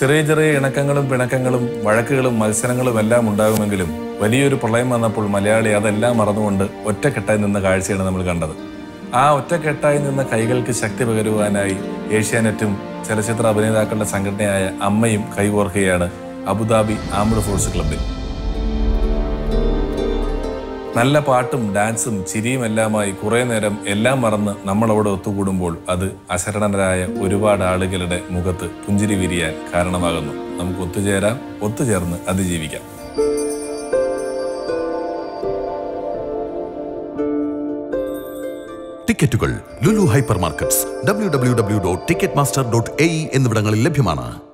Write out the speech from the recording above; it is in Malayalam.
ചെറിയ ചെറിയ ഇണക്കങ്ങളും പിണക്കങ്ങളും വഴക്കുകളും മത്സരങ്ങളും എല്ലാം ഉണ്ടാകുമെങ്കിലും വലിയൊരു പ്രളയം വന്നപ്പോൾ മലയാളി അതെല്ലാം മറന്നുകൊണ്ട് ഒറ്റക്കെട്ടായി നിന്ന കാഴ്ചയാണ് നമ്മൾ കണ്ടത്. ആ ഒറ്റക്കെട്ടായി നിന്ന കൈകൾക്ക് ശക്തി പകരുവാനായി ഏഷ്യാനെറ്റും ചലച്ചിത്ര അഭിനേതാക്കളുടെ സംഘടനയായ അമ്മയും കൈകോർക്കുകയാണ് അബുദാബി ആംഡ് ഫോഴ്സ് ക്ലബിൽ നല്ല പാട്ടും ഡാൻസും ചിരിയും എല്ലാമായി കുറേ നേരം എല്ലാം മറന്ന് നമ്മൾ അവിടെ ഒത്തുകൂടുമ്പോൾ അത് അശരണരായ ഒരുപാട് ആളുകളുടെ മുഖത്ത് പുഞ്ചിരി വിരിയാൻ കാരണമാകുന്നു. നമുക്ക് ഒത്തുചേരാം ഒത്തുചേർന്ന് അതിജീവിക്കാം. ടിക്കറ്റുകൾ Lulu hypermarkets W W W dot Ticketmaster dot A എന്നിവിടങ്ങളിൽ ലഭ്യമാണ്.